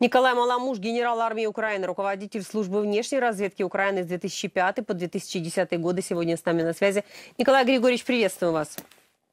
Николай Маламуш, генерал армии Украины, руководитель службы внешней разведки Украины с 2005 по 2010 годы, сегодня с нами на связи. Николай Григорьевич, приветствую вас.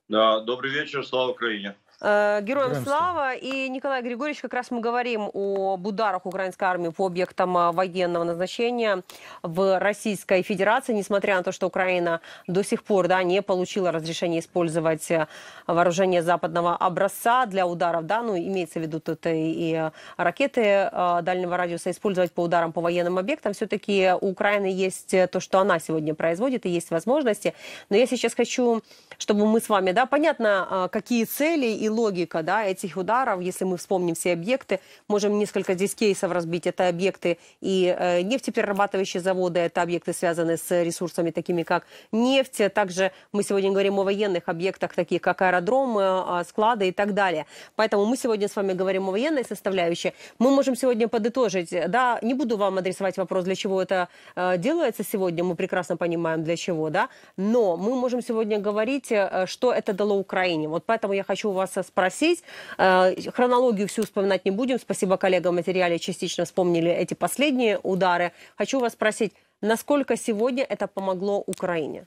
Да, добрый вечер, слава Украине. Э, героям Героям слава. И, Николай Григорьевич, как раз мы говорим об ударах украинской армии по объектам э, военного назначения в Российской Федерации, несмотря на то, что Украина до сих пор да, не получила разрешение использовать э, вооружение западного образца для ударов, да, ну, имеется в виду тут и ракеты дальнего радиуса, использовать по ударам по военным объектам. Все-таки у Украины есть то, что она сегодня производит, и есть возможности. Но я сейчас хочу, чтобы мы с вами, да, понятно, какие цели и и логика да, этих ударов, если мы вспомним все объекты, можем несколько здесь кейсов разбить. Это объекты и э, нефтеперерабатывающие заводы, это объекты, связанные с ресурсами, такими как нефть. Также мы сегодня говорим о военных объектах, таких как аэродромы, э, склады и так далее. Поэтому мы сегодня с вами говорим о военной составляющей. Мы можем сегодня подытожить, да, не буду вам адресовать вопрос, для чего это э, делается сегодня, мы прекрасно понимаем, для чего, да, но мы можем сегодня говорить, э, что это дало Украине. Вот поэтому я хочу у вас спросить. Э, хронологию всю вспоминать не будем. Спасибо коллегам в материале частично вспомнили эти последние удары. Хочу вас спросить, насколько сегодня это помогло Украине?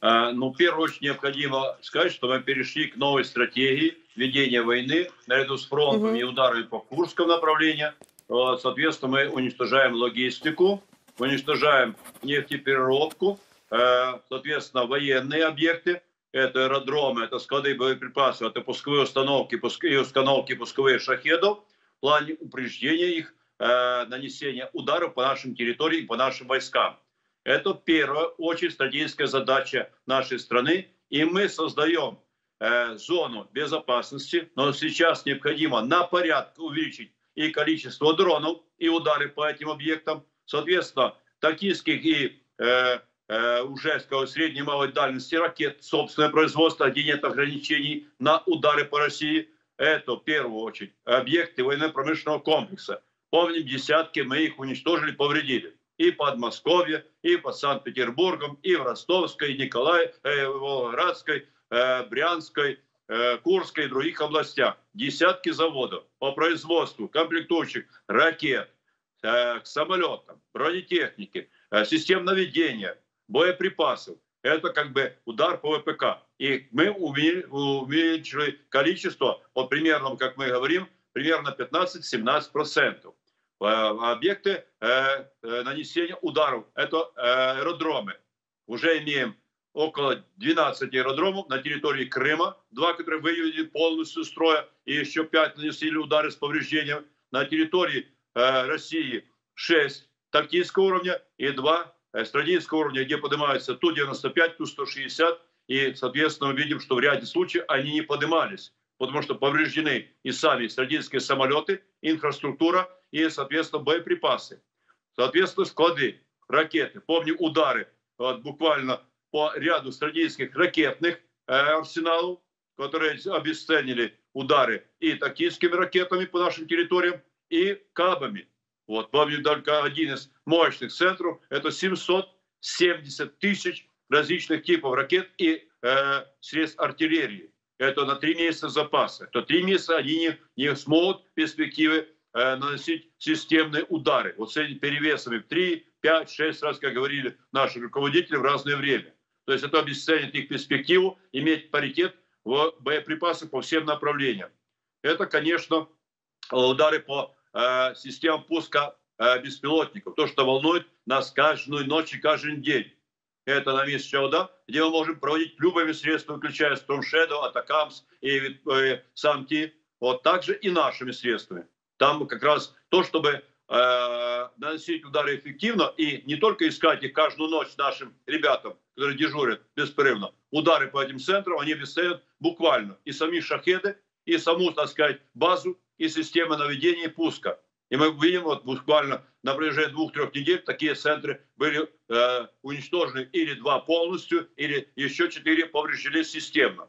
Э, ну, в первую очередь необходимо сказать, что мы перешли к новой стратегии ведения войны наряду с фронтом угу. и ударами по Курскому направлению. Соответственно, мы уничтожаем логистику, уничтожаем нефтепереработку, э, соответственно, военные объекты, это аэродромы, это склады боеприпасов, это пусковые установки и установки пусковых шахедов. В плане упреждения их, э, нанесения ударов по нашим территориям, по нашим войскам. Это в первую очередь стратегическая задача нашей страны, и мы создаем э, зону безопасности, но сейчас необходимо на порядок увеличить и количество дронов, и удары по этим объектам, соответственно, тактических и э, Э, уже сказал, средней и малой дальности ракет, собственное производство, где нет ограничений на удары по России. Это, в первую очередь, объекты военно-промышленного комплекса. Помним, десятки мы их уничтожили, повредили. И под Подмосковье, и под Санкт-Петербургом, и в Ростовской, Николай, э, Волгоградской, э, Брянской, э, Курской и других областях. Десятки заводов по производству комплектующих ракет, э, к самолетам, бронетехники, э, систем наведения, боеприпасов. Это как бы удар по ВПК. И мы увеличили количество, вот примерно, как мы говорим, примерно 15-17%. Э, объекты э, э, нанесения ударов, это аэродромы. Уже имеем около 12 аэродромов на территории Крыма, два, которые выведены полностью строя, и еще 5 нанесли удары с повреждением. На территории России 6 тактического уровня и 2 Э, стратегического уровня, где поднимаются Ту-95, Ту-160, и, соответственно, мы видим, что в ряде случаев они не поднимались, потому что повреждены и сами стратегические самолеты, инфраструктура и, соответственно, боеприпасы. Соответственно, склады, ракеты. Помню удары вот, буквально по ряду стратегических ракетных э, арсеналов, которые обесценили удары и тактическими ракетами по нашим территориям, и кабами. Вот, помню только один из мощных центров, это 770 тысяч различных типов ракет и э, средств артиллерии. Это на три месяца запаса. То три месяца они не, не смогут в перспективе э, наносить системные удары. Вот с этими перевесами в 3, 5, 6 раз, как говорили наши руководители, в разное время. То есть это обесценит их перспективу иметь паритет в боеприпасах по всем направлениям. Это, конечно, удары по э, систем пуска э, беспилотников. То, что волнует нас каждую ночь и каждый день. Это на месте Чауда, где мы можем проводить любыми средствами, включая Storm Атакамс и э, Самти, вот также и нашими средствами. Там как раз то, чтобы э, наносить удары эффективно и не только искать их каждую ночь нашим ребятам, которые дежурят беспрерывно. Удары по этим центрам, они обесценят буквально и сами шахеды, и саму, так сказать, базу, и системы наведения и пуска. И мы видим, вот буквально на протяжении двух-трех недель такие центры были э, уничтожены или два полностью, или еще четыре повреждены системно.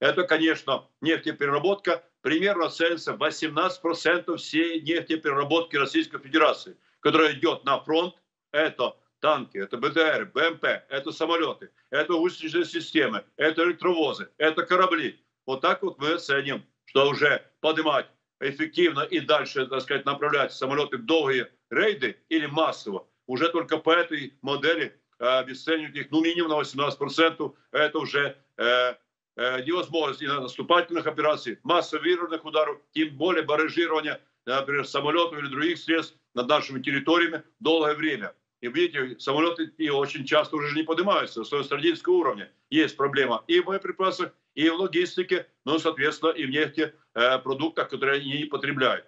Это, конечно, нефтепереработка. Примерно ценится 18% всей нефтепереработки Российской Федерации, которая идет на фронт. Это танки, это БТР, БМП, это самолеты, это гусеничные системы, это электровозы, это корабли. Вот так вот мы оценим, что уже поднимать эффективно и дальше, так сказать, направлять самолеты в долгие рейды или массово, уже только по этой модели э, обесценивать их ну минимум на 18%, это уже э, э, невозможность и на наступательных операций, массовированных ударов, тем более баражирования, например, самолетов или других средств над нашими территориями долгое время. И видите, самолеты и очень часто уже не поднимаются с стратегического уровня. Есть проблема и в боеприпасах, и в логистике, но, соответственно, и в нефтепродуктах, э, которые они потребляют.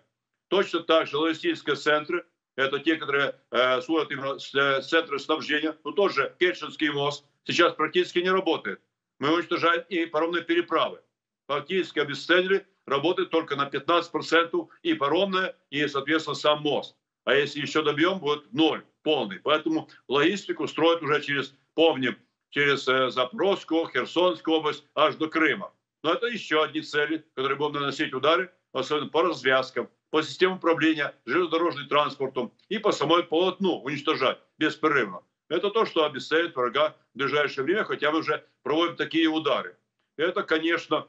Точно так же логистические центры, это те, которые э, смотрят именно э, центры снабжения, ну тоже Керченский мост сейчас практически не работает. Мы уничтожаем и паромные переправы. Фактически обесценили, работает только на 15% и паромная, и, соответственно, сам мост. А если еще добьем, будет ноль полный. Поэтому логистику строят уже через, помним, через Запорожскую, Херсонскую область, аж до Крыма. Но это еще одни цели, которые будут наносить удары, особенно по развязкам, по системе управления железнодорожным транспортом и по самой полотну уничтожать беспрерывно. Это то, что обесценит врага в ближайшее время, хотя мы уже проводим такие удары. Это, конечно,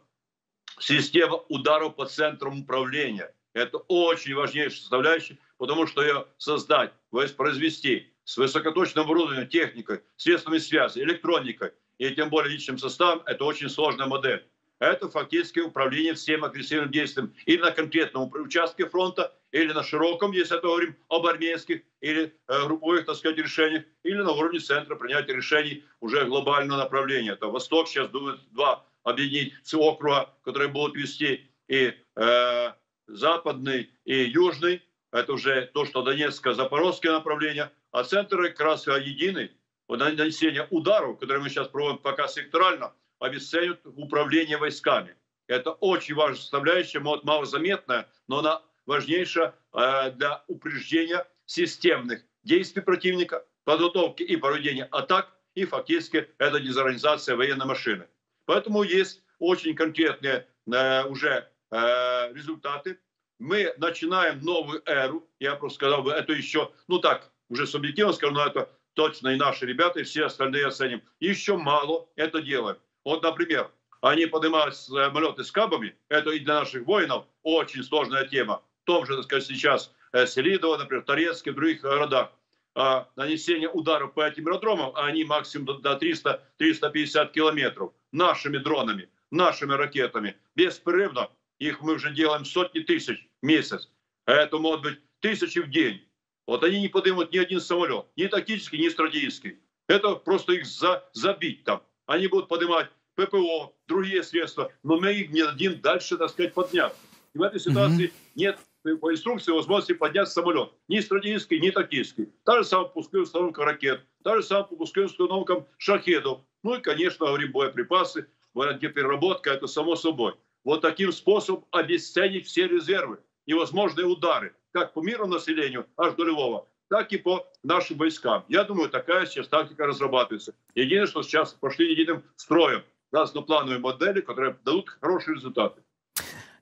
система ударов по центрам управления. Это очень важнейшая составляющая, потому что ее создать, воспроизвести с высокоточным оборудованием, техникой, средствами связи, электроникой и тем более личным составом, это очень сложная модель. Это фактически управление всем агрессивным действием или на конкретном участке фронта, или на широком, если это говорим об армейских или э, групповых, так сказать, решениях, или на уровне центра принятия решений уже глобального направления. Это Восток сейчас думает два объединить округа, которые будут вести и э, западный, и южный, это уже то, что Донецко-Запорожское направление, а центры как раз единый, нанесение ударов, которые мы сейчас проводим пока секторально, обесценивают управление войсками. Это очень важная составляющая, может, малозаметная, но она важнейшая э, для упреждения системных действий противника, подготовки и проведения атак, и фактически это дезорганизация военной машины. Поэтому есть очень конкретные э, уже э, результаты мы начинаем новую эру. Я просто сказал бы, это еще, ну так, уже субъективно скажу, но это точно и наши ребята, и все остальные оценим. Еще мало это делаем. Вот, например, они поднимают самолеты с кабами, это и для наших воинов очень сложная тема. В том же, так сказать, сейчас э, Селидово, например, Торецке, в других городах. А нанесение ударов по этим аэродромам, они максимум до 300-350 километров нашими дронами, нашими ракетами, беспрерывно их мы уже делаем сотни тысяч в месяц. А это может быть тысячи в день. Вот они не поднимут ни один самолет, ни тактический, ни стратегический. Это просто их за, забить там. Они будут поднимать ППО, другие средства, но мы их не дадим дальше, так сказать, поднять. И в этой ситуации mm-hmm. нет по инструкции возможности поднять самолет. Ни стратегический, ни тактический. Та же самая пусковая установка ракет, та же самая пусковая установка шахедов. Ну и, конечно, говорим, боеприпасы, переработка, это само собой вот таким способом обесценить все резервы и возможные удары, как по миру населению, аж до Львова, так и по нашим войскам. Я думаю, такая сейчас тактика разрабатывается. Единственное, что сейчас пошли единым строем разноплановые модели, которые дадут хорошие результаты.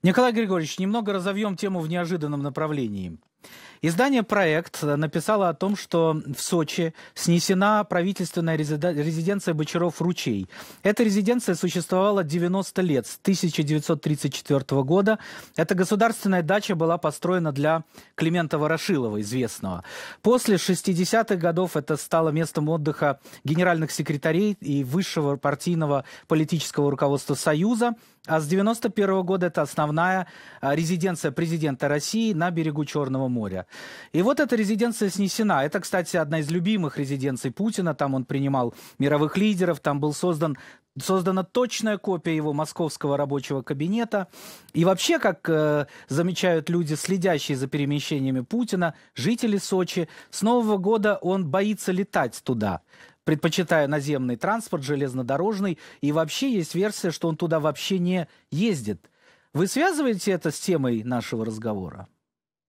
Николай Григорьевич, немного разовьем тему в неожиданном направлении. Издание «Проект» написало о том, что в Сочи снесена правительственная резиденция Бочаров-Ручей. Эта резиденция существовала 90 лет, с 1934 года. Эта государственная дача была построена для Климента Ворошилова, известного. После 60-х годов это стало местом отдыха генеральных секретарей и высшего партийного политического руководства Союза. А с 91 года это основная а, резиденция президента России на берегу Черного моря. И вот эта резиденция снесена. Это, кстати, одна из любимых резиденций Путина. Там он принимал мировых лидеров, там был создан создана точная копия его московского рабочего кабинета. И вообще, как э, замечают люди, следящие за перемещениями Путина, жители Сочи, с Нового года он боится летать туда предпочитая наземный транспорт, железнодорожный. И вообще есть версия, что он туда вообще не ездит. Вы связываете это с темой нашего разговора?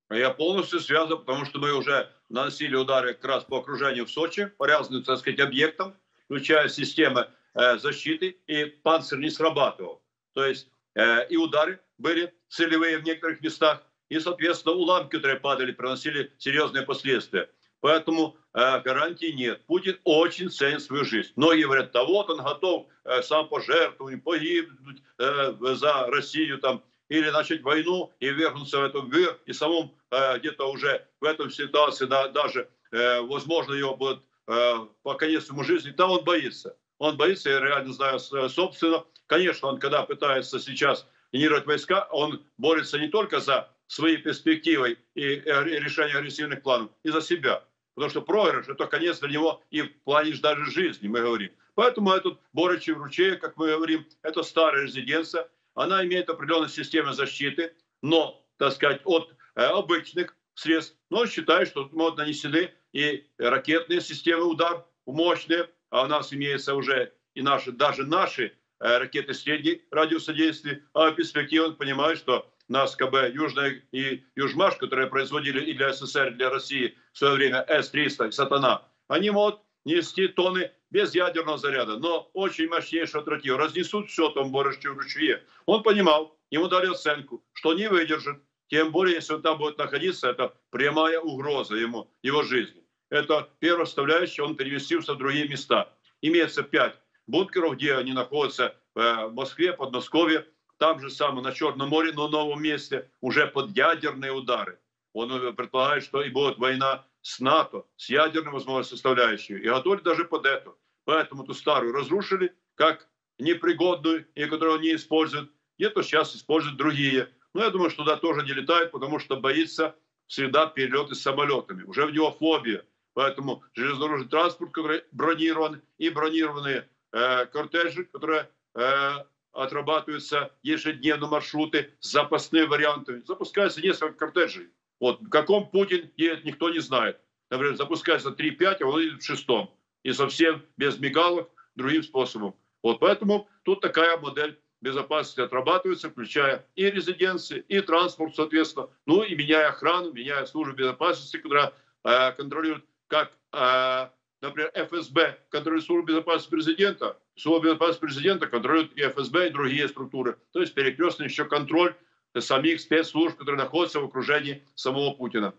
Я полностью связан, потому что мы уже наносили удары как раз по окружению в Сочи, по разным, так сказать, объектам, включая системы э, защиты, и панцирь не срабатывал. То есть э, и удары были целевые в некоторых местах, и, соответственно, уламки, которые падали, приносили серьезные последствия. Поэтому гарантий нет. Путин очень ценит свою жизнь. Многие говорят, да вот он готов э, сам пожертвовать, погибнуть э, за Россию там или начать войну и вернуться в этот мир, и самому э, где-то уже в этом ситуации да, даже, э, возможно, его будет э, по конец ему жизни, там он боится. Он боится, я реально знаю собственно. Конечно, он когда пытается сейчас генерировать войска, он борется не только за свои перспективы и решение агрессивных планов, и за себя. Потому что проигрыш – это конец для него и в плане даже жизни, мы говорим. Поэтому этот Борочий ручей, как мы говорим, это старая резиденция. Она имеет определенную систему защиты, но, так сказать, от э, обычных средств. Но считаю, что могут нанесены и ракетные системы удар мощные, а у нас имеется уже и наши, даже наши э, ракеты средней радиуса действия, а в перспективе он понимает, что нас КБ Южная и Южмаш, которые производили и для СССР, и для России в свое время С-300 «Сатана», они могут нести тонны без ядерного заряда, но очень мощнейшего тротила. Разнесут все там в ручье. Он понимал, ему дали оценку, что не выдержит. Тем более, если он там будет находиться, это прямая угроза ему, его жизни. Это первая составляющая, он переместился в другие места. Имеется пять бункеров, где они находятся э, в Москве, Подмосковье, там же самое на Черном море, но новом месте, уже под ядерные удары. Он э, предполагает, что и будет война с НАТО, с ядерной возможной составляющей, и готовили даже под это. Поэтому ту старую разрушили, как непригодную, и которую не использует. И это сейчас используют другие. Но я думаю, что туда тоже не летает, потому что боится всегда перелеты с самолетами. Уже в него фобия. Поэтому железнодорожный транспорт, который бронирован, и бронированные э, кортежи, которые э, отрабатываются ежедневно маршруты с запасными вариантами. Запускается несколько кортежей. Вот в каком Путин едет, никто не знает. Например, запускается 3-5, а он едет в шестом. И совсем без мигалок, другим способом. Вот поэтому тут такая модель безопасности отрабатывается, включая и резиденции, и транспорт, соответственно, ну и меняя охрану, меняя службу безопасности, которая э, контролирует, как, э, например, ФСБ контролирует службу безопасности президента, служба безопасности президента контролирует и ФСБ, и другие структуры. То есть перекрестный еще контроль самих спецслужб, которые находятся в окружении самого Путина.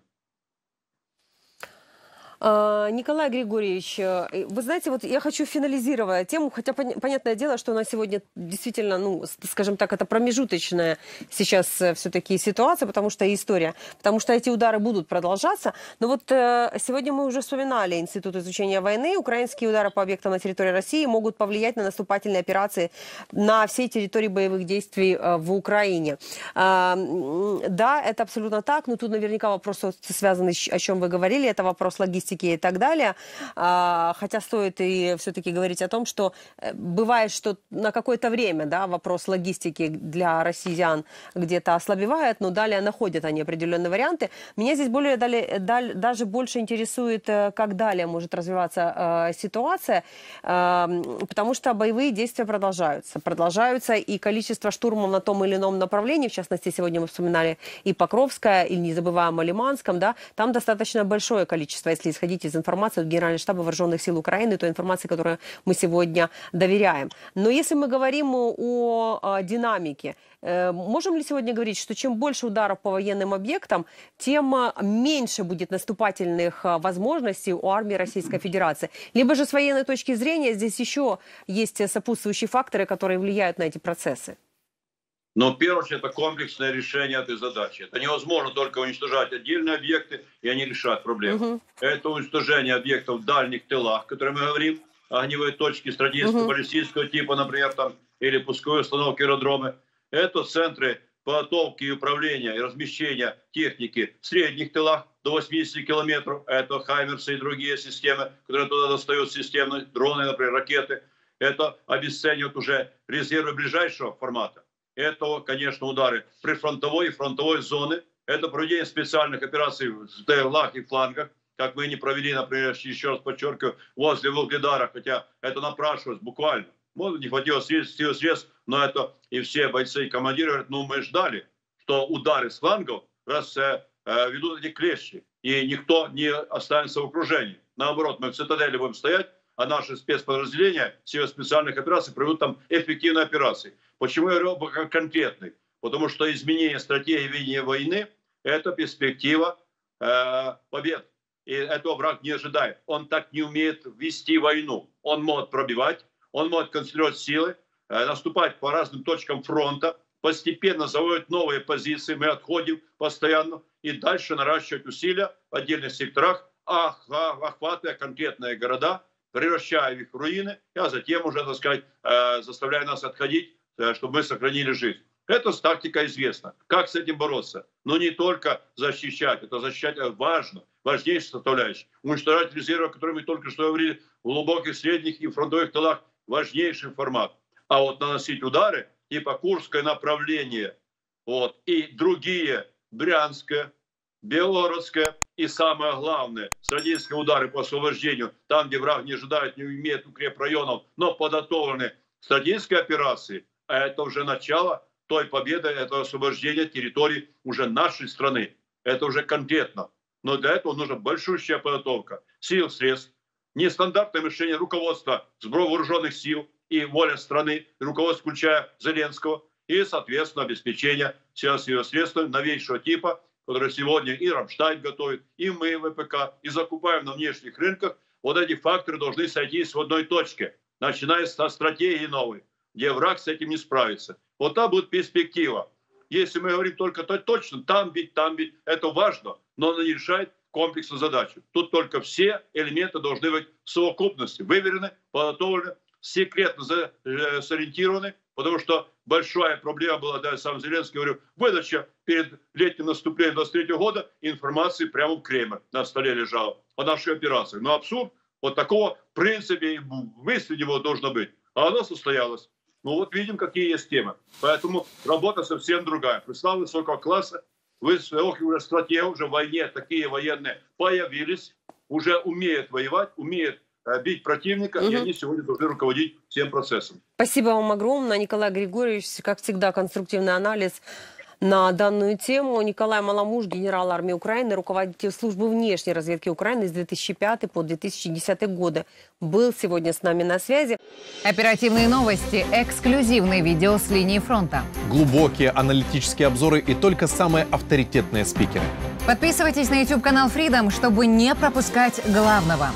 А, Николай Григорьевич, э, вы знаете, вот я хочу финализировать тему, хотя понятное дело, что у нас сегодня действительно, ну, скажем так, это промежуточная сейчас э, все-таки ситуация, потому что история, потому что эти удары будут продолжаться. Но вот э, сегодня мы уже вспоминали Институт изучения войны. Украинские удары по объектам на территории России могут повлиять на наступательные операции на всей территории боевых действий в Украине. А, да, это абсолютно так, но тут наверняка вопрос связанный, о чем вы говорили, это вопрос логистики логистики и так далее. А, хотя стоит и все-таки говорить о том, что э, бывает, что на какое-то время да, вопрос логистики для россиян где-то ослабевает, но далее находят они определенные варианты. Меня здесь более далее, далее, даже больше интересует, э, как далее может развиваться э, ситуация, э, потому что боевые действия продолжаются. Продолжаются и количество штурмов на том или ином направлении, в частности, сегодня мы вспоминали и Покровское, и не забываем о Лиманском, да, там достаточно большое количество, если исходить из информации от Генерального штаба Вооруженных сил Украины, той информации, которой мы сегодня доверяем. Но если мы говорим о, о динамике, э, Можем ли сегодня говорить, что чем больше ударов по военным объектам, тем э, меньше будет наступательных э, возможностей у армии Российской Федерации? Либо же с военной точки зрения здесь еще есть сопутствующие факторы, которые влияют на эти процессы? Но, в первую очередь, это комплексное решение этой задачи. Это невозможно только уничтожать отдельные объекты, и они решат проблему. Угу. Это уничтожение объектов в дальних тылах, о которых мы говорим, огневые точки стратегического угу. баллистического типа, например, там, или пусковые установки аэродромы. Это центры подготовки и управления и размещения техники в средних тылах до 80 километров. Это Хаймерсы и другие системы, которые туда достают системы, дроны, например, ракеты. Это обесценивают уже резервы ближайшего формата это, конечно, удары прифронтовой и фронтовой зоны. Это проведение специальных операций в тылах и флангах, как мы не провели, например, еще раз подчеркиваю, возле Волгодара, хотя это напрашивалось буквально. Может, не хватило средств, средств, но это и все бойцы и командиры говорят, ну мы ждали, что удары с флангов раз э, э, ведут эти клещи, и никто не останется в окружении. Наоборот, мы в цитадели будем стоять, а наши спецподразделения сил специальных операций проведут там эффективные операции. Почему я говорю как конкретный? Потому что изменение стратегии ведения войны – это перспектива э, побед. И этого враг не ожидает. Он так не умеет вести войну. Он может пробивать, он может концентрировать силы, э, наступать по разным точкам фронта, постепенно заводят новые позиции, мы отходим постоянно, и дальше наращивать усилия в отдельных секторах, охватывая конкретные города, превращая их в руины, а затем уже, так сказать, э, заставляя нас отходить, чтобы мы сохранили жизнь. Эта тактика известна. Как с этим бороться? Но не только защищать, это защищать важно, важнейшая составляющая. Уничтожать резервы, о которых мы только что говорили, в глубоких, средних и фронтовых тылах, важнейший формат. А вот наносить удары, типа Курское направление, вот, и другие, Брянское, Белгородское, и самое главное, стратегические удары по освобождению, там, где враг не ожидает, не имеет укрепрайонов, но подготовлены стратегические операции, это уже начало той победы, это освобождение территорий уже нашей страны. Это уже конкретно. Но для этого нужна большущая подготовка сил, средств, нестандартное мышление руководства сброд вооруженных сил и воля страны, руководство, включая Зеленского, и, соответственно, обеспечение всех средств новейшего типа, которые сегодня и Рамштайн готовит, и мы, ВПК, и закупаем на внешних рынках. Вот эти факторы должны сойтись в одной точке, начиная со стратегии новой, где враг с этим не справится. Вот та будет перспектива. Если мы говорим только то точно, там бить, там бить, это важно, но она не решает комплексную задачу. Тут только все элементы должны быть в совокупности, выверены, подготовлены, секретно э, сориентированы, потому что большая проблема была, да, сам Зеленский говорю, выдача перед летним наступлением 23 года информации прямо в Кремль на столе лежала о нашей операции. Но абсурд, вот такого в принципе мысли него должно быть. А оно состоялось. Ну вот видим, какие есть темы. Поэтому работа совсем другая. Прислал высокого класса, высокие уже стратегии, уже в войне такие военные появились, уже умеют воевать, умеют э, бить противника, угу. и они сегодня должны руководить всем процессом. Спасибо вам огромное, Николай Григорьевич. Как всегда, конструктивный анализ на данную тему Николай Маламуш, генерал армии Украины, руководитель службы внешней разведки Украины с 2005 по 2010 годы, был сегодня с нами на связи. Оперативные новости, эксклюзивные видео с линии фронта. Глубокие аналитические обзоры и только самые авторитетные спикеры. Подписывайтесь на YouTube-канал Freedom, чтобы не пропускать главного.